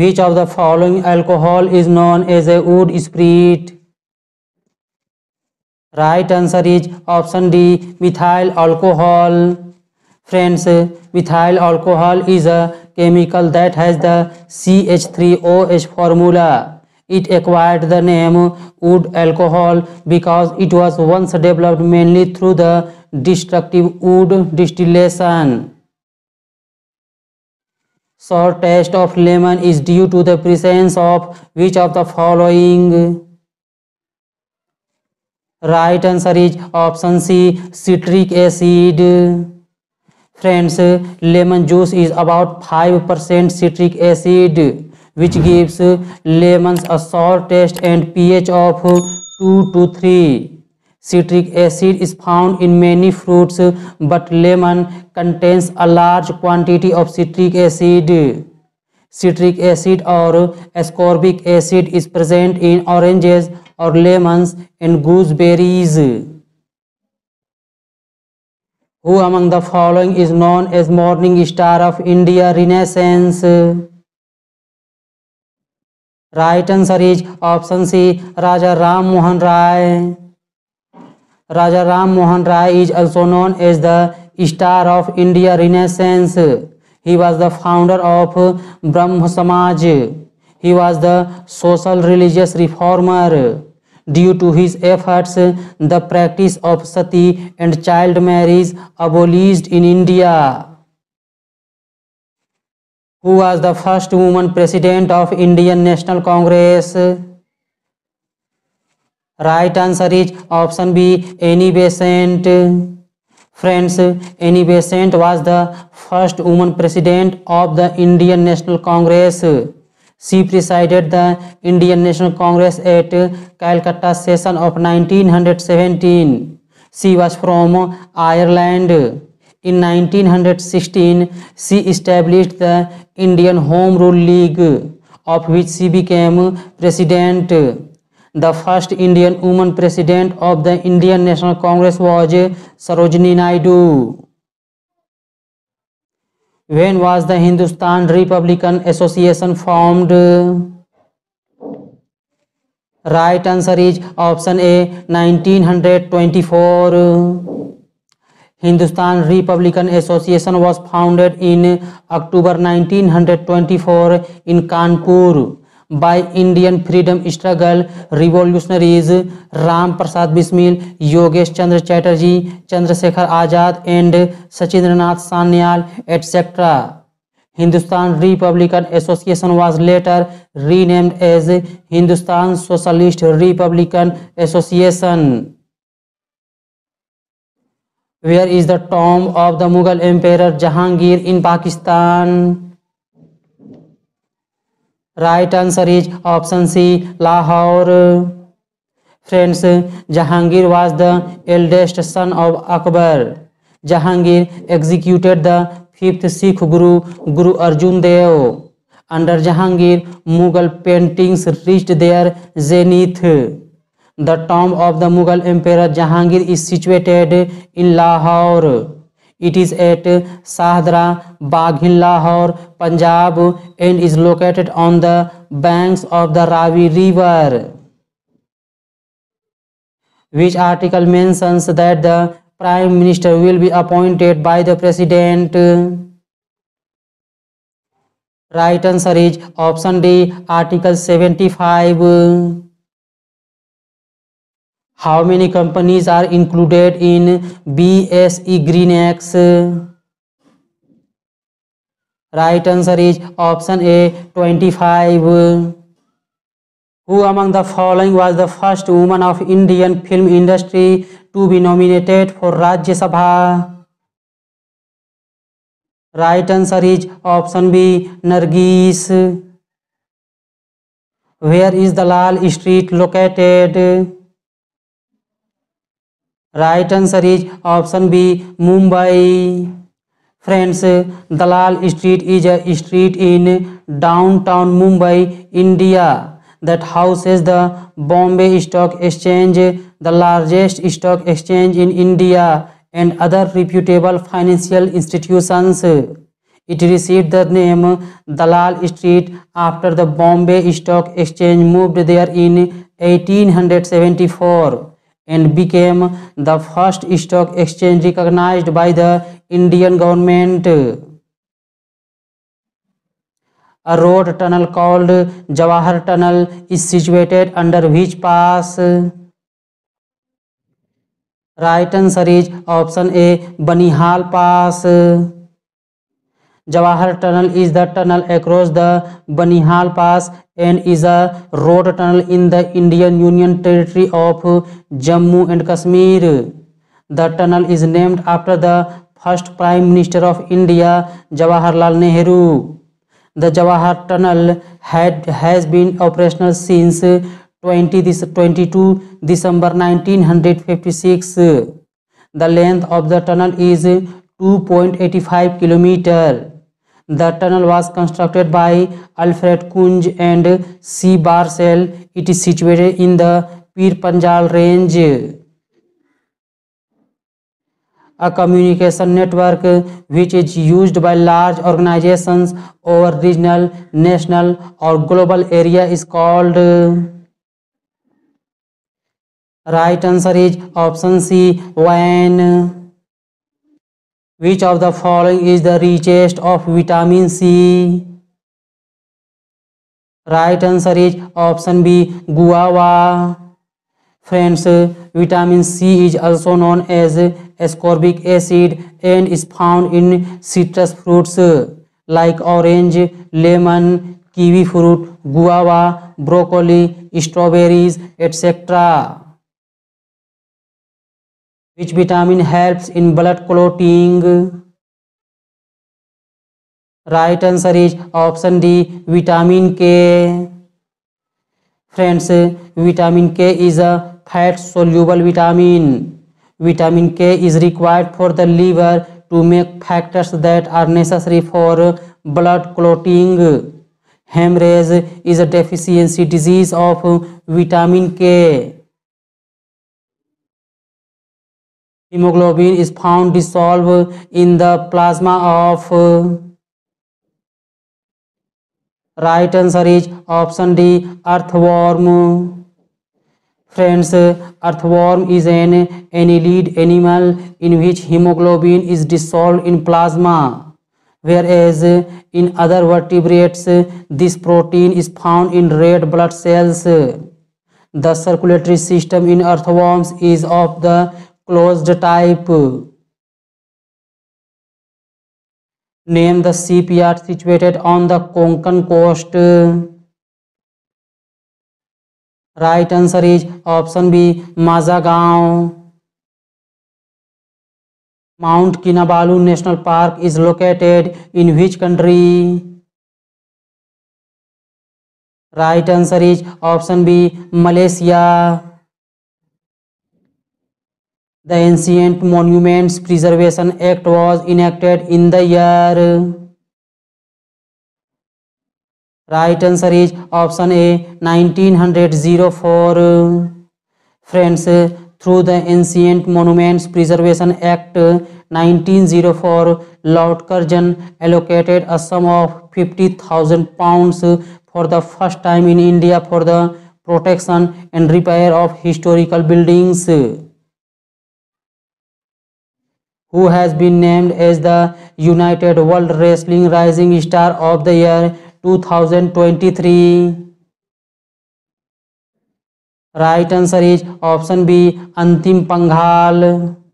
which of the following alcohol is known as a wood spirit right answer is option d methyl alcohol friends methyl alcohol is a chemical that has the ch3oh formula it acquired the name wood alcohol because it was once developed mainly through the destructive wood distillation short taste of lemon is due to the presence of which of the following right answer is option c citric acid friends lemon juice is about 5% citric acid which gives lemons a sour taste and ph of 2 to 3 citric acid is found in many fruits but lemon contains a large quantity of citric acid citric acid or ascorbic acid is present in oranges or lemons and gooseberries who among the following is known as morning star of india renaissance right answer is option c raja ram mohan rai Raja Ram Mohan Rai is also known as the star of India Renaissance. He was the founder of Brahmo Samaj. He was the social religious reformer. Due to his efforts, the practice of sati and child marriage abolished in India. Who was the first woman president of Indian National Congress? Right answer is option B, Annie Besant. Friends, Annie Besant was the first woman president of the Indian National Congress. She presided the Indian National Congress at Calcutta session of 1917. She was from Ireland. In 1916, she established the Indian Home Rule League, of which she became president. The first Indian woman president of the Indian National Congress was Sarojini Naidu. When was the Hindustan Republican Association formed? Right answer is option A 1924. Hindustan Republican Association was founded in October 1924 in Kanpur. by Indian freedom struggle revolutionaries Ram Prasad Bismil, Yogesh Chandra Chatterjee, Chandrasekhar Azad and Sachindranath Sanyal, etc. Hindustan Republican Association was later renamed as Hindustan Socialist Republican Association. Where is the tomb of the Mughal Emperor Jahangir in Pakistan? Right answer is option C, Lahore. Friends, Jahangir was the eldest son of Akbar. Jahangir executed the 5th Sikh Guru, Guru Arjan Dev. Under Jahangir, Mughal paintings reached their zenith. The tomb of the Mughal Emperor Jahangir is situated in Lahore. It is at Shahdara बाघिन Lahore Punjab and is located on the banks of the Ravi river which article mentions that the prime minister will be appointed by the president right answer is option D article seventy five how many companies are included in bse greenx right answer is option a 25 who among the following was the first woman of Indian film industry to be nominated for Rajya Sabha? Right answer is option B, Nargis. Where is the Lal Street located? right answer is option b mumbai friends dalal street is a street in downtown mumbai india that houses the bombay stock exchange the largest stock exchange in india and other reputable financial institutions it received the name dalal street after the bombay stock exchange moved there in 1874 and became the first stock exchange recognized by the Indian government. A road tunnel called Jawahar Tunnel is situated under which pass? Right answer is option A, Banihal Pass. Jawahar Tunnel is the tunnel across the Banihal Pass and is a road tunnel in the Indian Union Territory of Jammu and Kashmir. The tunnel is named after the first Prime Minister of India, Jawaharlal Nehru. The Jawahar Tunnel has been operational since 22 December 1956. The length of the tunnel is 2.85 km. The tunnel was constructed by Alfred Kuhn and C. Barcel. It is situated in the Pir Panjal range. A communication network which is used by large organizations over regional, national or global area is called right answer is option C When which of the following is the richest of vitamin C? Right answer is option B guava. Friends, vitamin C is also known as ascorbic acid and is found in citrus fruits like orange, lemon, kiwi fruit, guava, broccoli, strawberries, etc. which vitamin helps in blood clotting right answer is option d vitamin k friends vitamin k is a fat soluble vitamin vitamin k is required for the liver to make factors that are necessary for blood clotting hemorrhage is a deficiency disease of vitamin k Hemoglobin is found dissolved in the plasma of uh, right answer is option D earthworm friends earthworm is an annelid animal in which hemoglobin is dissolved in plasma whereas in other vertebrates this protein is found in red blood cells the circulatory system in earthworms is of the closed type name the shipyard situated on the konkan coast right answer is option b mazagaon mount kinabalu national park is located in which country right answer is option b malaysia the ancient monuments preservation act was enacted in the year right answer is option a 1904 friends through the ancient monuments preservation act 1904 lord curzon allocated a sum of 50000 pounds for the first time in india for the protection and repair of historical buildings who has been named as the United World Wrestling Rising Star of the Year 2023. Right answer is option B Antim Panghal.